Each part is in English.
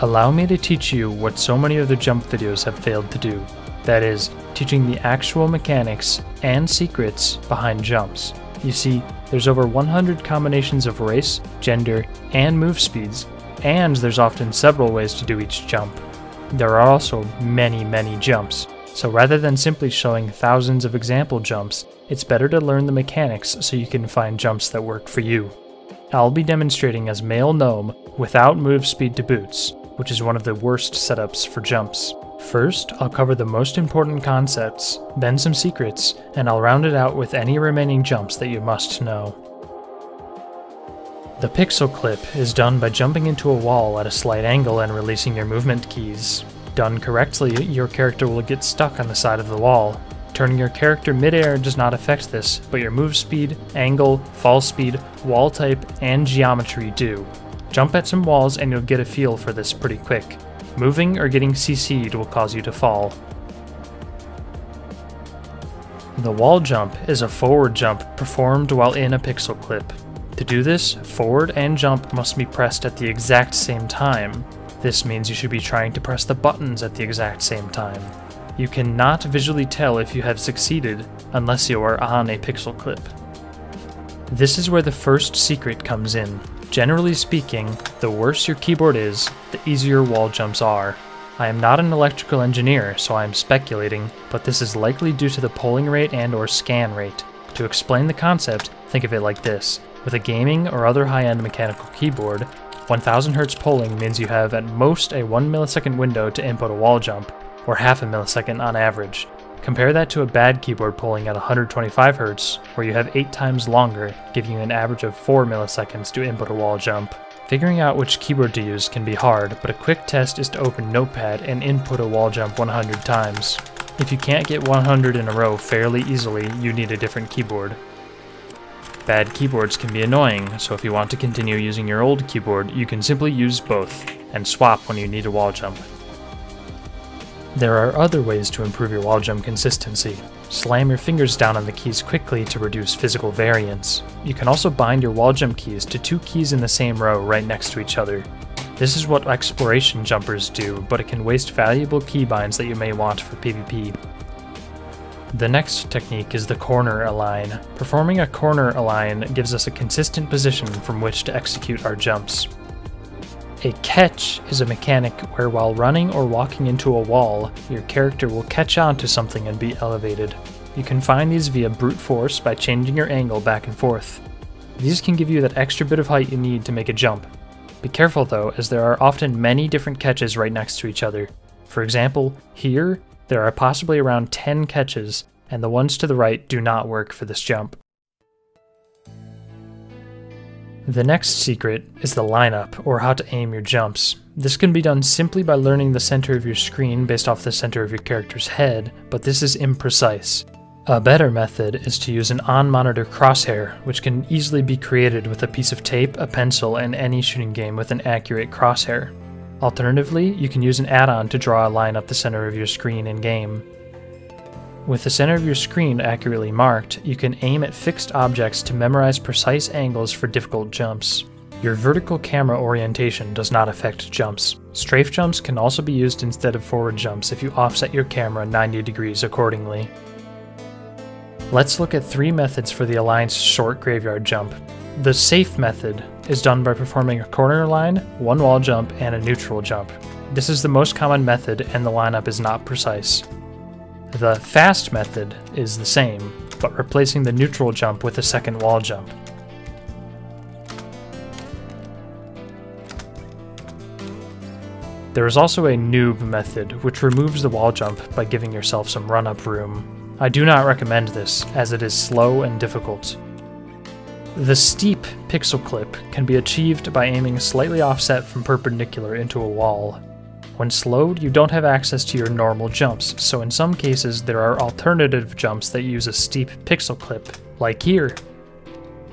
Allow me to teach you what so many other jump videos have failed to do. That is, teaching the actual mechanics and secrets behind jumps. You see, there's over 100 combinations of race, gender, and move speeds, and there's often several ways to do each jump. There are also many, many jumps, so rather than simply showing thousands of example jumps, it's better to learn the mechanics so you can find jumps that work for you. I'll be demonstrating as male gnome without move speed to boots, which is one of the worst setups for jumps. First, I'll cover the most important concepts, then some secrets, and I'll round it out with any remaining jumps that you must know. The pixel clip is done by jumping into a wall at a slight angle and releasing your movement keys. Done correctly, your character will get stuck on the side of the wall. Turning your character midair does not affect this, but your move speed, angle, fall speed, wall type, and geometry do. Jump at some walls and you'll get a feel for this pretty quick. Moving or getting CC'd will cause you to fall. The wall jump is a forward jump performed while in a pixel clip. To do this, forward and jump must be pressed at the exact same time. This means you should be trying to press the buttons at the exact same time. You cannot visually tell if you have succeeded unless you are on a pixel clip. This is where the first secret comes in. Generally speaking, the worse your keyboard is, the easier wall jumps are. I am not an electrical engineer, so I am speculating, but this is likely due to the polling rate and or scan rate. To explain the concept, think of it like this. With a gaming or other high-end mechanical keyboard, 1000 Hz polling means you have at most a 1 millisecond window to input a wall jump, or half a millisecond on average. Compare that to a bad keyboard polling at 125 Hz, where you have 8 times longer, giving you an average of 4 milliseconds to input a wall jump. Figuring out which keyboard to use can be hard, but a quick test is to open Notepad and input a wall jump 100 times. If you can't get 100 in a row fairly easily, you need a different keyboard. Bad keyboards can be annoying, so if you want to continue using your old keyboard, you can simply use both, and swap when you need a wall jump. There are other ways to improve your wall jump consistency. Slam your fingers down on the keys quickly to reduce physical variance. You can also bind your wall jump keys to two keys in the same row right next to each other. This is what exploration jumpers do, but it can waste valuable keybinds that you may want for PvP. The next technique is the corner align. Performing a corner align gives us a consistent position from which to execute our jumps. A catch is a mechanic where while running or walking into a wall, your character will catch on to something and be elevated. You can find these via brute force by changing your angle back and forth. These can give you that extra bit of height you need to make a jump. Be careful though, as there are often many different catches right next to each other. For example, here, there are possibly around 10 catches, and the ones to the right do not work for this jump. The next secret is the lineup, or how to aim your jumps. This can be done simply by learning the center of your screen based off the center of your character's head, but this is imprecise. A better method is to use an on-monitor crosshair, which can easily be created with a piece of tape, a pencil, and any shooting game with an accurate crosshair. Alternatively, you can use an add-on to draw a line up the center of your screen in-game. With the center of your screen accurately marked, you can aim at fixed objects to memorize precise angles for difficult jumps. Your vertical camera orientation does not affect jumps. Strafe jumps can also be used instead of forward jumps if you offset your camera 90 degrees accordingly. Let's look at three methods for the Alliance short graveyard jump. The safe method is done by performing a corner line, one wall jump, and a neutral jump. This is the most common method and the lineup is not precise. The fast method is the same, but replacing the neutral jump with a second wall jump. There is also a noob method, which removes the wall jump by giving yourself some run-up room. I do not recommend this, as it is slow and difficult. The steep pixel clip can be achieved by aiming slightly offset from perpendicular into a wall. When slowed, you don't have access to your normal jumps, so in some cases there are alternative jumps that use a steep pixel clip, like here.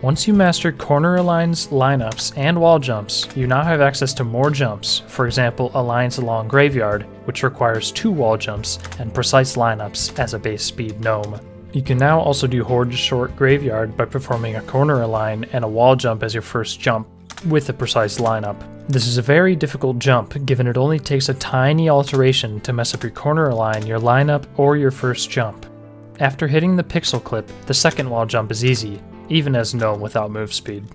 Once you master corner aligns, lineups, and wall jumps, you now have access to more jumps, for example Alliance Along Graveyard, which requires two wall jumps and precise lineups as a base speed gnome. You can now also do Horde Short Graveyard by performing a corner align and a wall jump as your first jump, with a precise lineup. This is a very difficult jump, given it only takes a tiny alteration to mess up your corner line, your lineup, or your first jump. After hitting the pixel clip, the second wall jump is easy, even as Gnome without move speed.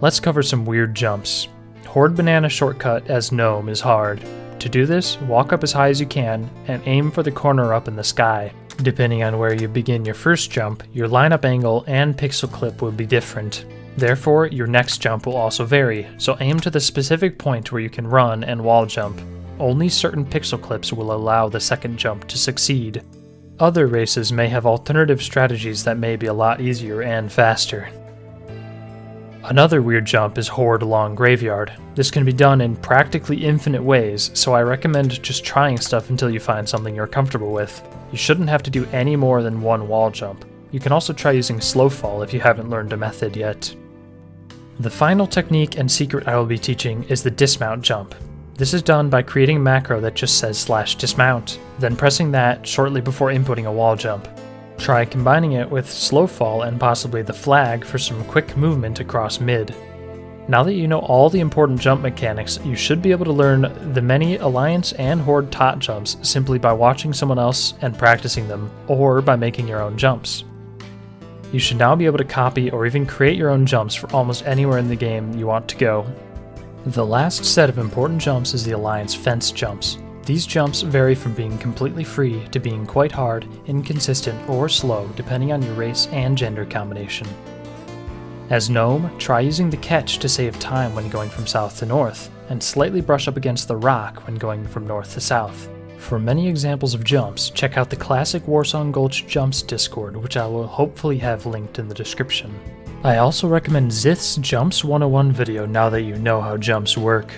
Let's cover some weird jumps. Horde Banana shortcut as Gnome is hard. To do this, walk up as high as you can and aim for the corner up in the sky. Depending on where you begin your first jump, your lineup angle and pixel clip will be different. Therefore, your next jump will also vary, so aim to the specific point where you can run and wall jump. Only certain pixel clips will allow the second jump to succeed. Other races may have alternative strategies that may be a lot easier and faster. Another weird jump is Horde along Graveyard. This can be done in practically infinite ways, so I recommend just trying stuff until you find something you're comfortable with. You shouldn't have to do any more than one wall jump. You can also try using slow fall if you haven't learned a method yet. The final technique and secret I will be teaching is the dismount jump. This is done by creating a macro that just says slash dismount, then pressing that shortly before inputting a wall jump. Try combining it with slow fall and possibly the flag for some quick movement across mid. Now that you know all the important jump mechanics, you should be able to learn the many Alliance and Horde tot jumps simply by watching someone else and practicing them, or by making your own jumps. You should now be able to copy or even create your own jumps for almost anywhere in the game you want to go. The last set of important jumps is the Alliance fence jumps. These jumps vary from being completely free to being quite hard, inconsistent, or slow depending on your race and gender combination. As Gnome, try using the catch to save time when going from south to north, and slightly brush up against the rock when going from north to south. For many examples of jumps, check out the classic Warsong Gulch Jumps Discord, which I will hopefully have linked in the description. I also recommend Xyth's Jumps 101 video now that you know how jumps work.